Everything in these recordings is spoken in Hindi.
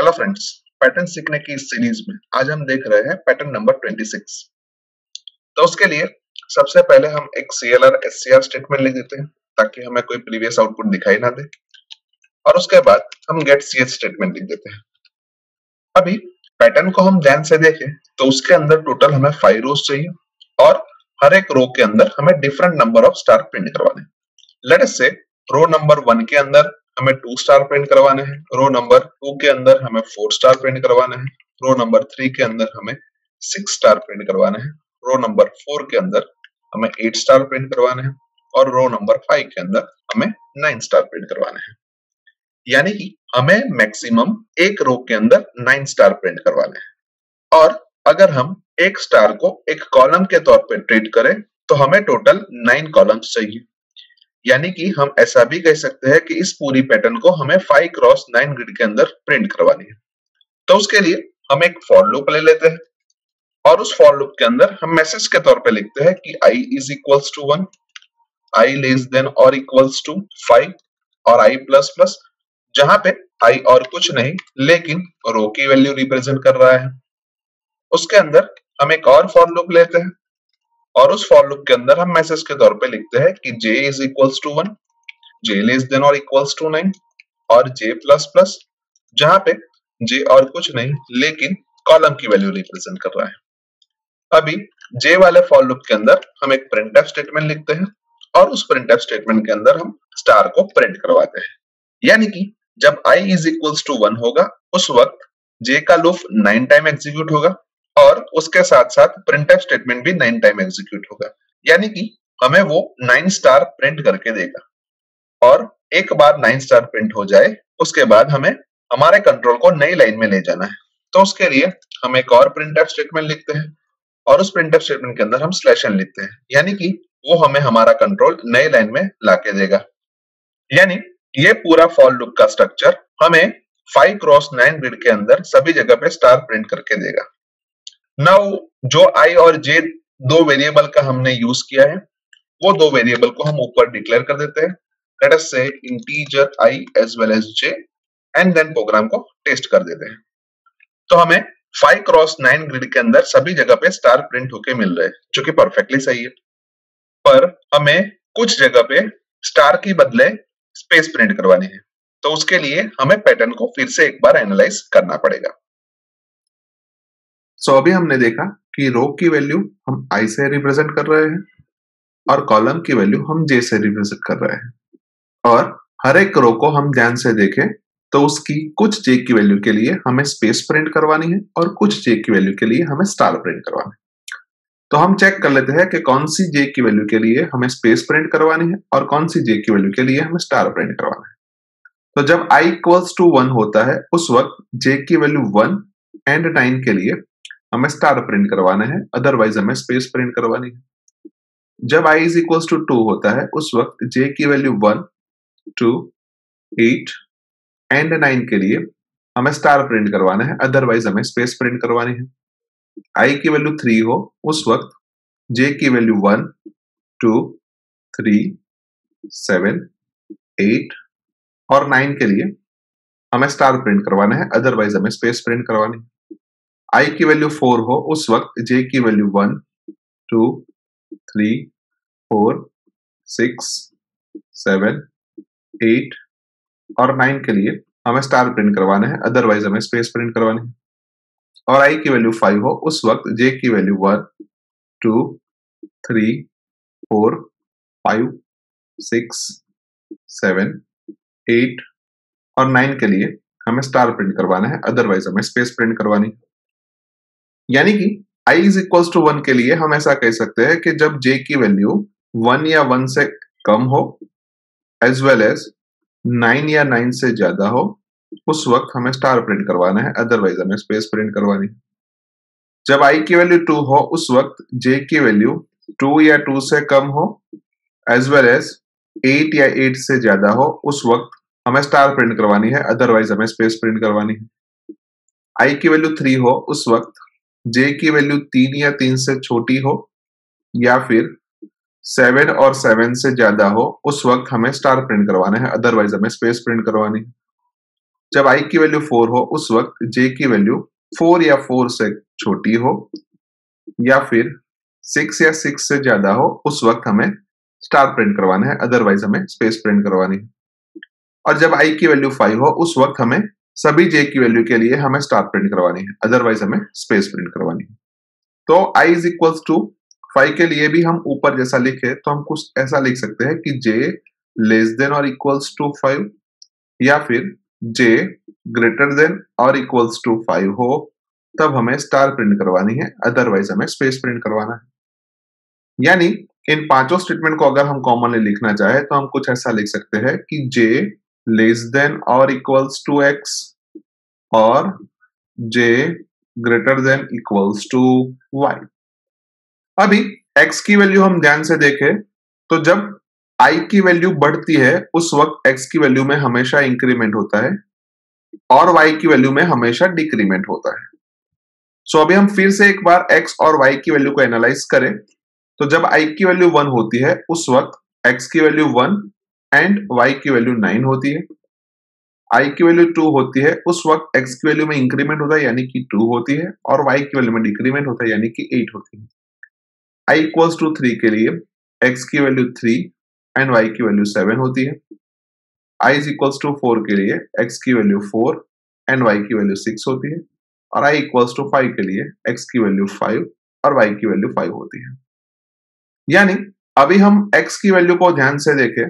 हेलो फ्रेंड्स पैटर्न सीखने की इस सीरीज़ में आज हम देख रहे हैं पैटर्न नंबर 26 तो उसके लिए सबसे पहले हम एक सीएलआर एससीआर स्टेटमेंट लिख देते हैं ताकि हमें कोई प्रीवियस आउटपुट दिखाई ना दे और उसके बाद हम गेट सीएच स्टेटमेंट लिख देते हैं अभी पैटर्न को हम ध्यान से देखें तो उसके अंदर टोटल हमें फाइव रोज चाहिए और हर एक रो के अंदर हमें different number of star print करवाने लेट से रो नंबर वन के अंदर हमें टू स्टार प्रिंट करवाने हैं। रो नंबर टू के अंदर हमें फोर स्टार प्रिंट करवाने हैं। रो नंबर थ्री के अंदर हमें सिक्स स्टार प्रिंट करवाने हैं। रो नंबर फोर के अंदर हमें एट स्टार प्रिंट करवाने हैं और रो नंबर फाइव के अंदर हमें नाइन स्टार प्रिंट करवाने हैं। यानी कि हमें मैक्सिमम एक रो के अंदर नाइन स्टार प्रिंट करवाने हैं। और अगर हम एक स्टार को एक कॉलम के तौर पर ट्रीट करें तो हमें टोटल नाइन कॉलम्स चाहिए। यानी कि हम ऐसा भी कह सकते हैं कि इस पूरी पैटर्न को हमें फाइव क्रॉस नाइन ग्रिड के अंदर प्रिंट करवानी है। तो उसके लिए हम एक फॉर लूप ले लेते हैं और उस फॉर लूप के अंदर हम मैसेज के तौर पे लिखते हैं कि i is equals to one I less than और इक्वल्स टू फाइव और i प्लस प्लस जहाँ पे i और कुछ नहीं, लेकिन रो की वैल्यू रिप्रेजेंट कर रहा है। उसके अंदर हम एक और फॉर लूप लेते हैं। और उस फॉर लूप के अंदर हम मैसेज के तौर पे लिखते हैं कि j is equals to one J less than और इक्वल्स टू नाइन और j प्लस प्लस जहाँ पे j और कुछ नहीं, लेकिन कॉलम की वैल्यू रिप्रेजेंट कर रहा है। अभी j वाले फॉर लूप के अंदर हम एक प्रिंट स्टेटमेंट लिखते हैं और उस प्रिंट स्टेटमेंट के अंदर हम स्टार को प्रिंट करवाते हैं। यानी कि जब i is equals to one होगा, उस वक्त j का लूप नाइन टाइम एग्जीक्यूट होगा। उसके साथ साथ प्रिंट स्टेटमेंट भी नाइन टाइम एग्जीक्यूट होगा। यानी कि हमें वो नाइन स्टार प्रिंट करके देगा। और एक बार नाइन स्टार प्रिंट हो जाए, उसके बाद हमें हमारे कंट्रोल को नई लाइन में ले जाना है। तो उसके लिए हम एक और प्रिंट स्टेटमेंट लिखते हैं और उस प्रिंट स्टेटमेंट के अंदर हम स्लेशन लिखते हैं। यानी कि वो हमें हमारा कंट्रोल नई लाइन में लाके देगा। यानी ये पूरा फॉल लुक का स्ट्रक्चर हमें फाइव क्रॉस नाइन ग्रिड के अंदर सभी जगह पे स्टार प्रिंट करके देगा। नाउ जो आई और जे दो वेरिएबल का हमने यूज़ किया है, वो दो वेरिएबल को हम ऊपर डिक्लेयर कर देते हैं। Let us say integer I as well as J and then program को टेस्ट कर देते हैं। तो हमें फाइव क्रॉस नाइन ग्रिड के अंदर सभी जगह पे स्टार प्रिंट होके मिल रहे हैं, जो कि परफेक्टली सही है। पर हमें कुछ जगह पे स्टार की बदले स्पेस प्रिंट करवानी है तो उसके लिए हमें पैटर्न को फिर से एक बार एनालाइज करना पड़ेगा। सो अभी हमने देखा कि रो की वैल्यू हम आई से रिप्रेजेंट कर रहे हैं और कॉलम की वैल्यू हम जे से रिप्रेजेंट कर रहे हैं। और हर एक रो को हम ध्यान से देखें तो उसकी कुछ जे की वैल्यू के लिए हमें स्पेस प्रिंट करवानी है और कुछ जे की वैल्यू के लिए हमें स्टार प्रिंट करवाना है। तो हम चेक कर लेते हैं कि कौन सी जे की वैल्यू के लिए हमें स्पेस प्रिंट करवानी है और कौन सी जे की वैल्यू के लिए हमें स्टार प्रिंट करवाना है। तो जब i इक्वल्स टू वन होता है, उस वक्त j की वैल्यू वन एंड नाइन के लिए हमें स्टार प्रिंट करवाना है अदरवाइज़ हमें स्पेस प्रिंट करवानी है। जब I is equal to two होता है, उस वक्त जे की value one two eight and nine के लिए हमें स्टार प्रिंट करवाना है अदरवाइज़ हमें स्पेस प्रिंट करवानी है। आई की वैल्यू थ्री हो, उस वक्त जे की value one two three seven eight और नाइन के लिए हमें स्टार प्रिंट करवाना है अदरवाइज़ हमें स्पेस प्रिंट करवानी है। I की वैल्यू फोर हो, उस वक्त j की value one two three four six seven eight और नाइन के लिए हमें स्टार प्रिंट करवाना है अदरवाइज़ हमें स्पेस प्रिंट करवानी है। और i की वैल्यू फाइव हो, उस वक्त j की value one two three four five six seven eight और नाइन के लिए हमें स्टार प्रिंट करवाना है अदरवाइज़ हमें स्पेस प्रिंट करवानी है। यानी कि i is equal to one के लिए हम ऐसा कह सकते हैं कि जब j की वैल्यू वन या वन से कम हो एज वेल एज नाइन या नाइन से ज़्यादा हो, उस वक्त हमें स्टार प्रिंट करवाना है अदरवाइज़ हमें स्पेस प्रिंट करवानी है। जब i की वैल्यू टू हो, उस वक्त j की वैल्यू टू या टू से कम हो एज वेल एज एट या एट से ज़्यादा हो, उस वक्त हमें स्टार प्रिंट करवानी है अदरवाइज़ हमें स्पेस प्रिंट करवानी है। आई की वैल्यू थ्री हो, उस वक्त जे की वैल्यू तीन या तीन से छोटी हो, या फिर सेवन और सेवन से ज़्यादा हो, उस वक्त हमें स्टार प्रिंट करवाना है अदरवाइज़ हमें स्पेस प्रिंट करवानी है। जब आई की वैल्यू फोर हो, उस वक्त जे की वैल्यू फोर या फोर से छोटी हो, या फिर सिक्स या सिक्स से ज़्यादा हो, उस वक्त हमें स्टार प्रिंट करवाना है अदरवाइज़ हमें स्पेस प्रिंट करवानी है। और जब आई की वैल्यू फाइव हो, उस वक्त हमें सभी जे की वैल्यू के लिए हमें स्टार प्रिंट करवानी है अदरवाइज़ हमें स्पेस प्रिंट करवानी है। तो i is equals to five के लिए भी हम ऊपर जैसा लिखे तो हम कुछ ऐसा लिख सकते हैं कि जे लेस देन और इक्वल्स टू फाइव या फिर जे ग्रेटर देन और इक्वल्स टू फाइव हो, तब हमें स्टार प्रिंट करवानी है अदरवाइज़ हमें स्पेस प्रिंट करवाना है। यानी इन पाँचों स्टेटमेंट को अगर हम कॉमनली लिखना चाहे तो हम कुछ ऐसा लिख सकते हैं कि जे लेस देन और इक्वल्स टू एक्स और j greater than equals to y अभी x की वैल्यू हम ध्यान से देखें तो जब i की वैल्यू बढ़ती है उस वक्त x की वैल्यू में हमेशा इंक्रीमेंट होता है और y की वैल्यू में हमेशा डिक्रीमेंट होता है। सो so, अभी हम फिर से एक बार x और y की वैल्यू को एनालाइज करें। तो जब i की वैल्यू वन होती है उस वक्त x की वैल्यू वन एंड वाई की वैल्यू नाइन होती है आई की वैल्यू टू होती है उस वक्त एक्स की वैल्यू में इंक्रीमेंट होता है यानी कि टू होती है और वाई की वैल्यू में डिक्रीमेंट होता है यानी कि एट होती है आई इक्वल्स टू थ्री के लिए एक्स की वैल्यू थ्री एंड वाई की वैल्यू सेवन होती है i is equals to four के लिए एक्स की वैल्यू फोर एंड वाई की वैल्यू सिक्स होती है और आई इक्वल्स टू फाइव के लिए एक्स की वैल्यू फाइव और वाई की वैल्यू फाइव होती है यानी अभी हम एक्स की वैल्यू को ध्यान से देखें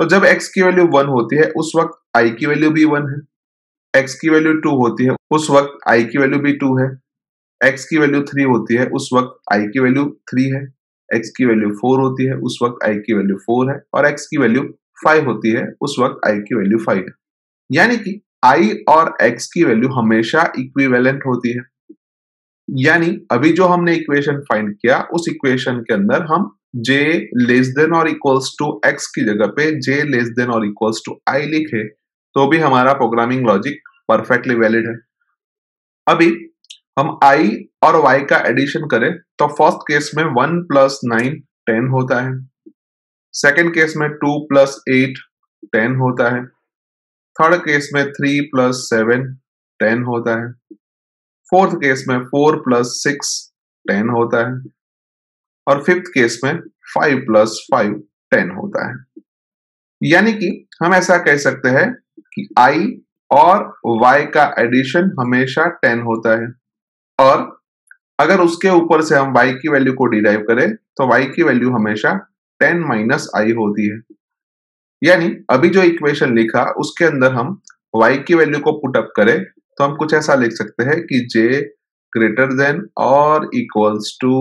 तो जब x की वैल्यू वन होती है उस वक्त i की वैल्यू भी वन है x की वैल्यू टू होती है उस वक्त i की वैल्यू भी टू है x की वैल्यू थ्री होती है उस वक्त i की वैल्यू थ्री है x की वैल्यू फोर होती है उस वक्त i की वैल्यू फोर है और x की वैल्यू फाइव होती है उस वक्त i की वैल्यू फाइव है यानी कि i और x की वैल्यू हमेशा इक्विवेलेंट होती है यानी अभी जो हमने इक्वेशन फाइंड किया उस इक्वेशन के अंदर हम j लेस देन और इक्वल्स टू x की जगह पे j लेस देन और इक्वल्स टू i लिखे तो भी हमारा प्रोग्रामिंग लॉजिक परफेक्टली वैलिड है। अभी हम i और y का एडिशन करें तो फ़र्स्ट केस में वन प्लस नाइन टेन होता है। सेकेंड केस में टू प्लस एट टेन होता है। थर्ड केस में थ्री प्लस सेवन टेन होता है। फोर्थ केस में फोर प्लस सिक्स टेन होता है। और फिफ्थ केस में फाइव प्लस फाइव टेन होता है। यानी कि हम ऐसा कह सकते हैं कि आई और y का एडिशन हमेशा टेन होता है। और अगर उसके ऊपर से हम y की वैल्यू को डिराइव करें तो y की वैल्यू हमेशा टेन माइनस आई होती है। यानी अभी जो इक्वेशन लिखा, उसके अंदर हम y की वैल्यू को पुट अप करें तो हम कुछ ऐसा लिख सकते हैं कि j ग्रेटर देन और equals to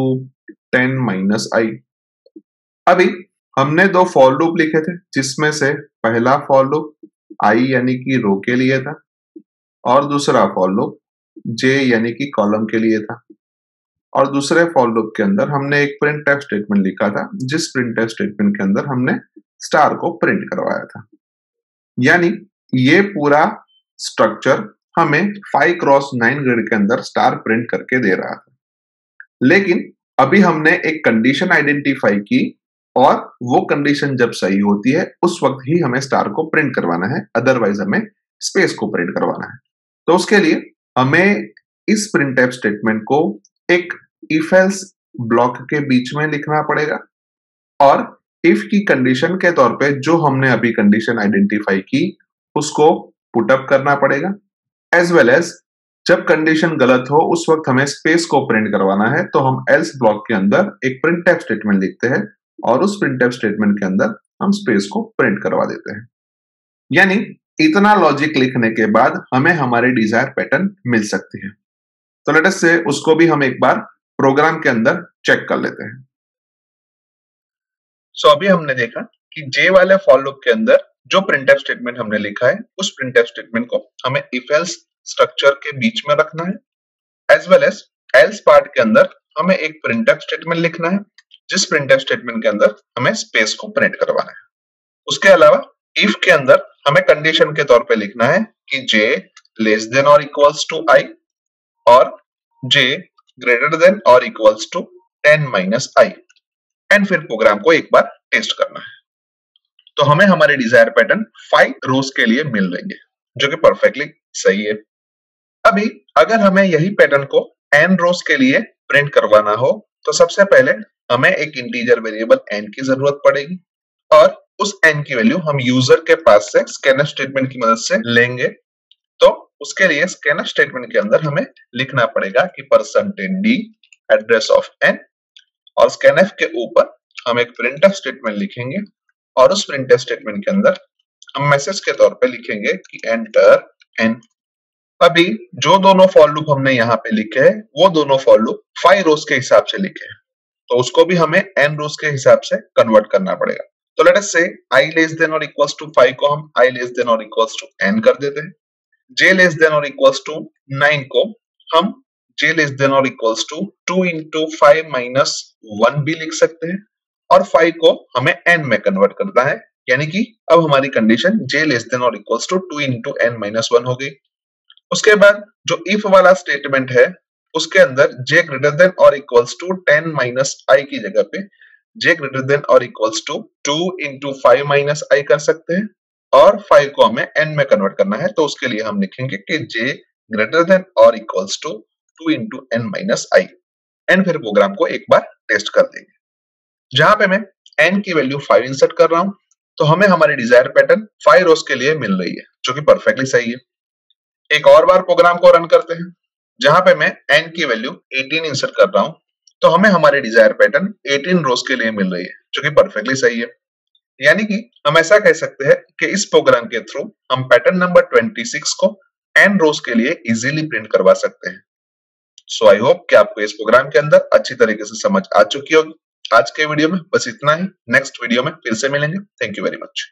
ten minus i. अभी हमने दो फॉर लूप लिखे थे, जिसमें से पहला फॉर लूप आई यानी कि रो के लिए था और दूसरा फॉर लूप जे यानी कि कॉलम के लिए था। और दूसरे फॉर लूप के अंदर हमने एक प्रिंट स्टेटमेंट लिखा था, जिस प्रिंट स्टेटमेंट के अंदर हमने स्टार को प्रिंट करवाया था। यानी ये पूरा स्ट्रक्चर हमें फाइव क्रॉस नाइन ग्रेड के अंदर स्टार प्रिंट करके दे रहा था। लेकिन अभी हमने एक कंडीशन आइडेंटिफाई की और वो कंडीशन जब सही होती है, उस वक्त ही हमें स्टार को प्रिंट करवाना है अदरवाइज़ हमें स्पेस को प्रिंट करवाना है। तो उसके लिए हमें इस प्रिंट एप स्टेटमेंट को एक इफेल्स ब्लॉक के बीच में लिखना पड़ेगा और इफ़ की कंडीशन के तौर पे जो हमने अभी कंडीशन आइडेंटिफाई की, उसको पुटअप करना पड़ेगा एज वेल एज जब कंडीशन गलत हो उस वक्त हमें स्पेस को प्रिंट करवाना है तो हम एल्स ब्लॉक के अंदर एक प्रिंट स्टेटमेंट लिखते हैं और उस प्रिंट स्टेटमेंट के अंदर हम स्पेस को प्रिंट करवा देते हैं। यानी इतना लॉजिक लिखने के बाद हमें हमारे डिज़ायर पैटर्न मिल सकती है। तो लेटस से उसको भी हम एक बार प्रोग्राम के अंदर चेक कर लेते हैं। सो so, अभी हमने देखा कि जे वाले फॉर लूप के अंदर जो प्रिंट स्टेटमेंट हमने लिखा है उस प्रिंट स्टेटमेंट को हमें इफ़ एल्स स्ट्रक्चर के बीच में रखना है as well as else part के अंदर हमें एक प्रिंट स्टेटमेंट लिखना है, जिस प्रिंट स्टेटमेंट के अंदर हमें स्पेस को प्रिंट करवाना है। उसके अलावा इफ़ के अंदर हमें कंडीशन के तौर पे लिखना है कि जे लेस देन और इक्वल्स टू आई और जे ग्रेटर देन और equals to ten minus i and फिर प्रोग्राम को एक बार टेस्ट करना है। तो हमें हमारे डिज़ायर पैटर्न फाइव रोज के लिए मिल लेंगे जो कि परफेक्टली सही है। अभी अगर हमें यही पैटर्न को एन रोज के लिए प्रिंट करवाना हो तो सबसे पहले हमें एक इंटीजर वेरिएबल एन की ज़रूरत पड़ेगी और उस एन की वैल्यू हम यूज़र के पास से स्कैनर स्टेटमेंट की मदद से लेंगे। तो उसके लिए स्कैनर स्टेटमेंट के अंदर हमें लिखना पड़ेगा कि percentage d address of n और स्कैनएफ के ऊपर हम एक प्रिंटफ स्टेटमेंट लिखेंगे और उस प्रिंटफ स्टेटमेंट के अंदर हम मैसेज के तौर पे लिखेंगे कि एंटर एन अभी जो दोनों फॉर लूप हमने यहाँ पे लिखे हैं वो दोनों फॉर लूप फाइव रोज के हिसाब से लिखे हैं। तो उसको भी हमें एन रोज के हिसाब से कन्वर्ट करना पड़ेगा। तो लेट अस से i लेस देन और इक्वल्स टू फाइव को हम i लेस देन और इक्वल्स टू n कर देते हैं। j लेस देन और इक्वल्स टू 9 को हम j लेस देन और equals to 2 into five minus one भी लिख सकते हैं। और फाइव को हमें एन में कन्वर्ट करना है। यानी कि अब हमारी कंडीशन j लेस देन और equals to 2 into n minus one हो गई। उसके बाद जो इफ़ वाला स्टेटमेंट है, उसके अंदर जे ग्रेटर देन और इक्वल्स टू 10 माइनस आई की जगह पे जे ग्रेटर देन और equals to 2 into five minus i कर सकते हैं। और फाइव को हमें एन में कन्वर्ट करना है तो उसके लिए हम लिखेंगे कि j ग्रेटर देन और equals to 2 into n minus i and फिर प्रोग्राम को एक बार टेस्ट कर देंगे। जहाँ पे मैं एन की वैल्यू फाइव इंसर्ट कर रहा हूँ तो हमें हमारी डिज़ायर पैटर्न फाइव रोज के लिए मिल रही है, जो कि परफेक्टली सही है। एक और बार प्रोग्राम को रन करते हैं, जहाँ पे मैं n की वैल्यू 18 इंसर्ट कर रहा हूँ तो हमें हमारी डिज़ायर पैटर्न 18 रोज के लिए मिल रही है, जो कि परफेक्टली सही है। यानी कि हम ऐसा कह सकते हैं कि इस प्रोग्राम के थ्रू हम पैटर्न नंबर 26 को एन रोज के लिए इजीली प्रिंट करवा सकते हैं। सो आई होप कि आपको इस प्रोग्राम के अंदर अच्छी तरीके से समझ आ चुकी होगी। आज के वीडियो में बस इतना ही नेक्स्ट वीडियो में फिर से मिलेंगे। Thank you very much